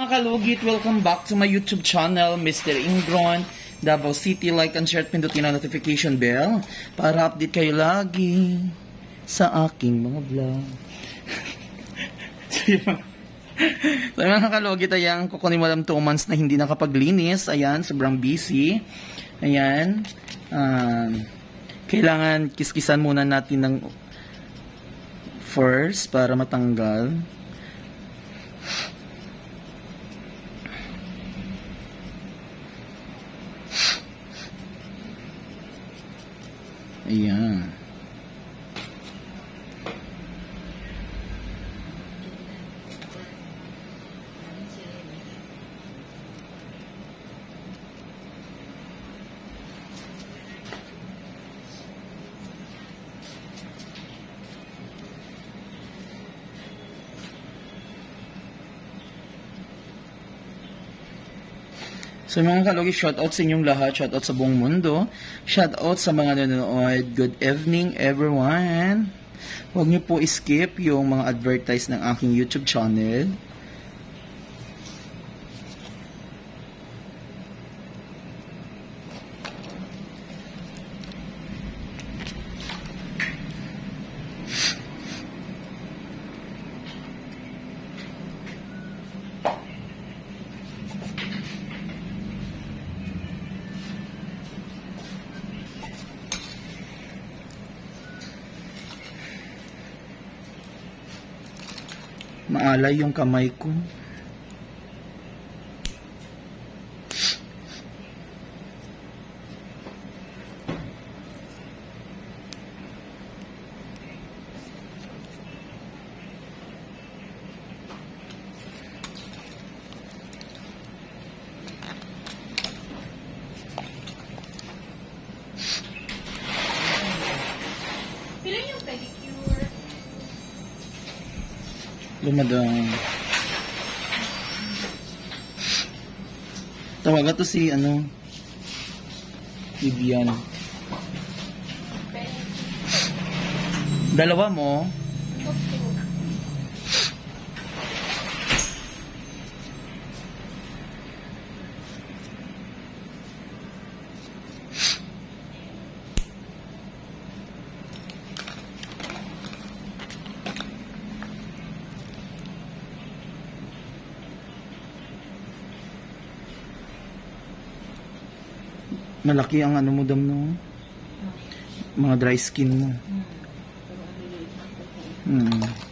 Mga kalugit, welcome back to my YouTube channel, Mr. Ingron, Davao City. Like and share at pindutin ang notification bell para update kayo lagi sa aking mga vlog. so, yun. so, mga kalugit, ayan, kukunin mo lang 2 months na hindi nakapaglinis. Ayan, sobrang busy. Ayan. Um, kailangan kiskisan muna natin ng first para matanggal. Ayan. So mga kalugi, shout out sa inyong lahat, shout out sa buong mundo, shout out sa mga nanonood. Good evening everyone. Huwag niyo po skip yung mga advertise ng aking YouTube channel. Maalay yung kamay ko. Lumadang. Tawagan to si ano Vivian. Dalawa mo? Malaki ang ano mo dam no? Mga dry skin mo. Hmm.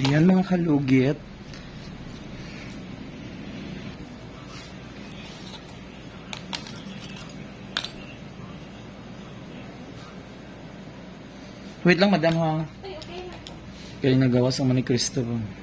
Ayan mga kalugit. Wait lang madam ha. Ay, okay na. Kaya nagawa sa ni Cristobal.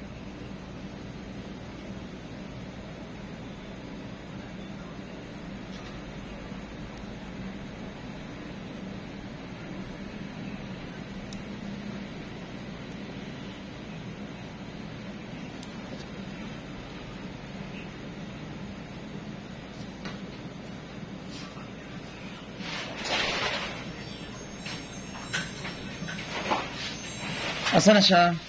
Asa na siya? Chukle,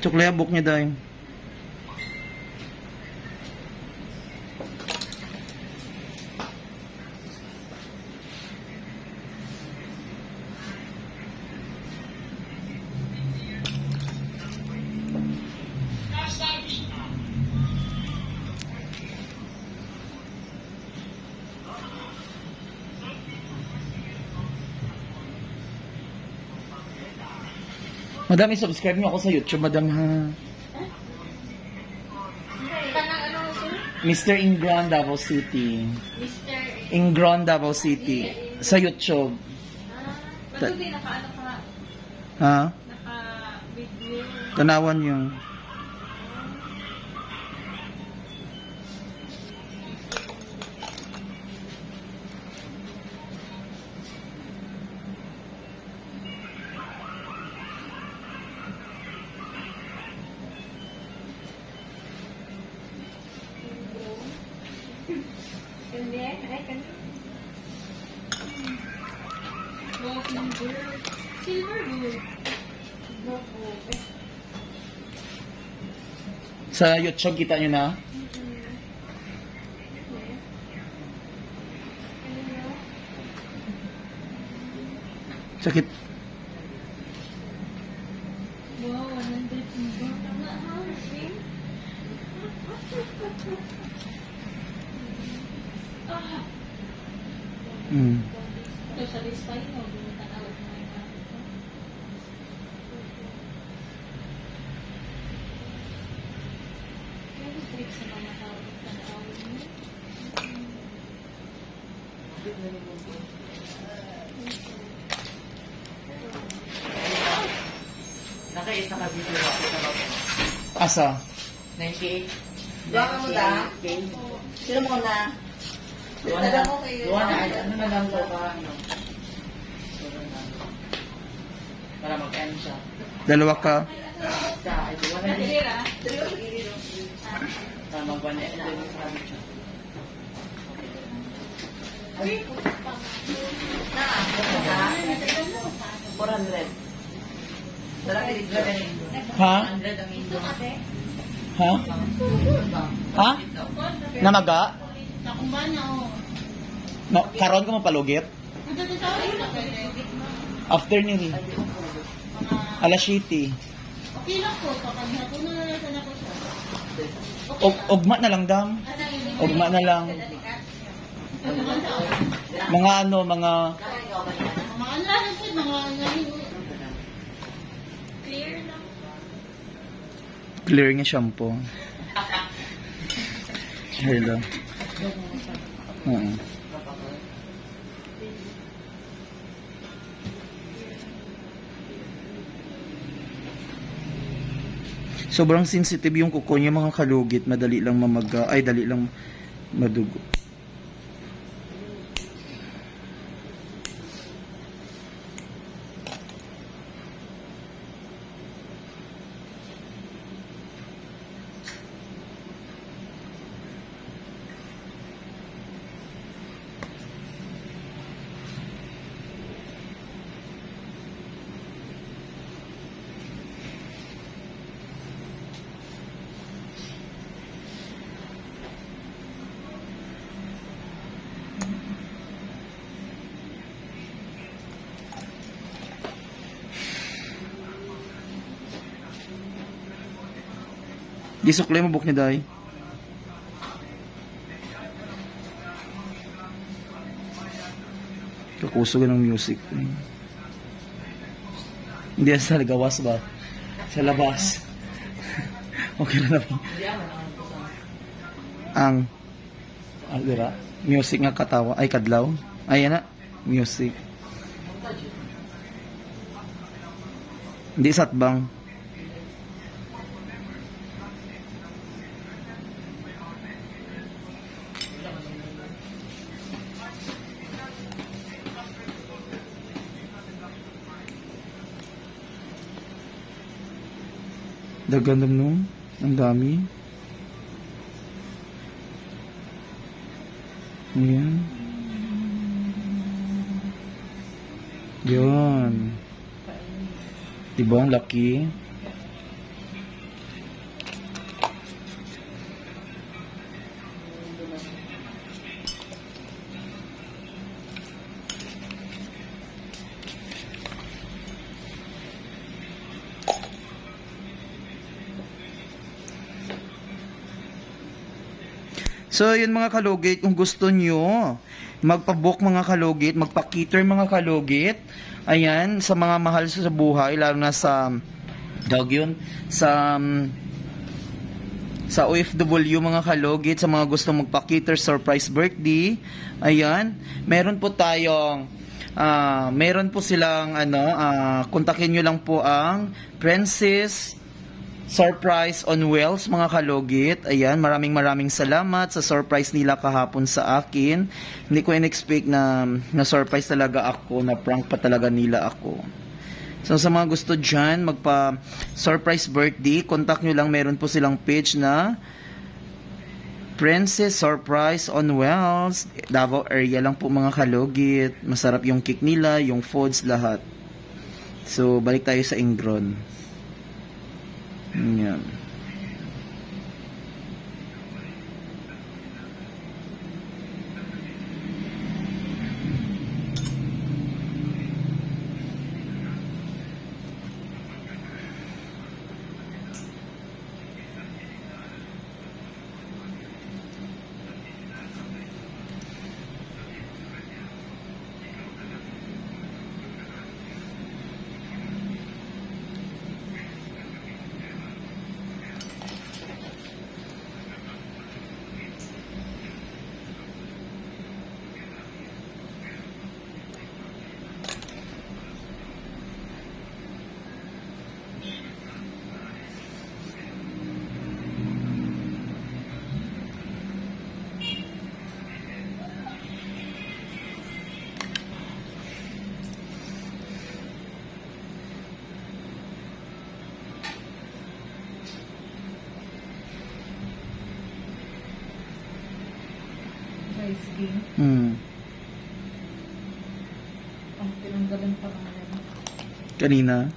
Chocolate buknya dahil. Madam, subscribe niyo ako sa YouTube, madam ha. Mr. Ingron, Davao City. Mr. Ingron, Davao City. Sa YouTube. Ah, Matuloy naka ano ka? Ha? Naka video. Tanawan niyo. Sa YouTube, kita niyo na? Sakit. Naka-8 na video ako sa baba. Asa? 98. Baka mo ta? Sino mo na? Duwa na lang. Duwa na. Ano na lang po pa? Ano? Para mag-end siya. Dalawa ka? Sa, ito. Dalawa na. Dalawa na. Dalawa na. Dalawa na. Na, ha? 400. Dalaki dito. Ha? 100 ang indo. Ha? Ha? Namaga? Nakumba na, oh. No, karon ko mapalugit? After ni Ri. Alas 7. okay lang po. Kapag napuno na lang sana ko siya. Ugma na lang dam. Ugma na lang. Mga ano, mga... Mga lang po, mga. Clear lang. Clear nga shampoo. Hello. Oo. Sobrang sensitive yung kuko niya mga kalugit, madali lang mamaga, ay dali lang madugo. Di suklay mo buk ni Day. Kakusog ng music. Hindi sa gawas ba? Sa labas. okay na naman. Ang ang dira, music nga katawa ay kadlaw. Ay na, music. Hindi satbang. Dagan no? Ang dami. Ayan. Yun. Diba ang laki? So, yun mga kalugit, kung gusto nyo, magpabook mga kalugit, magpa-cater mga kalugit, ayan, sa mga mahal sa buhay, lalo na sa, dog yun, sa, sa OFW mga kalugit, sa mga gusto magpa-cater surprise birthday, ayan, meron po tayong, ah, meron po silang, ano, ah, kontakin nyo lang po ang Princess surprise on Wells mga kalugit. Ayan, maraming maraming salamat sa surprise nila kahapon sa akin. Hindi ko in-expect na na surprise talaga ako, na prank pa talaga nila ako. So sa mga gusto dyan, magpa surprise birthday, contact nyo lang, meron po silang page na Princess Surprise on Wells. Davao area lang po mga kalugit. Masarap yung cake nila, yung foods, lahat. So, balik tayo sa Ingron. Yeah. Game. Hmm. Ang tinanggalan pa ano. Kanina.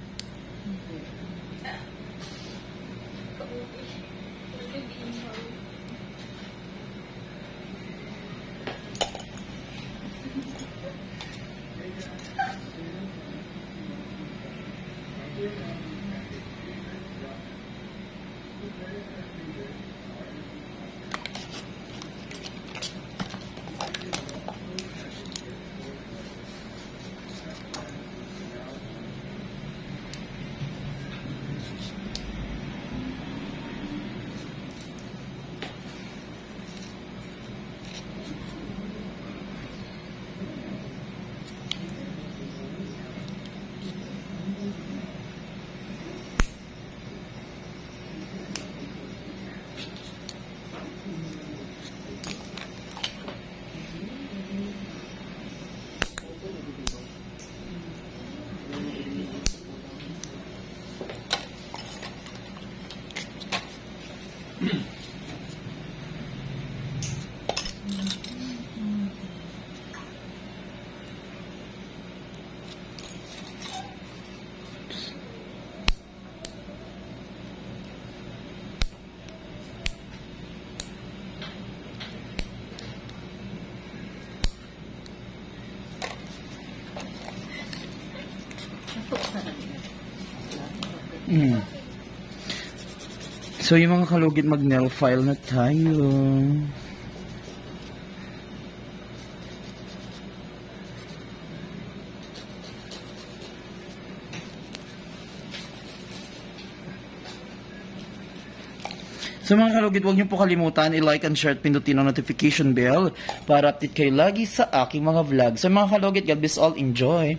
Mm. So, yung mga kalugit mag-nail file na tayo. So mga kalugit, huwag niyo po kalimutan i-like and share at pindutin ang notification bell para update kayo lagi sa aking mga vlog. So mga kalugit, God bless all. Enjoy!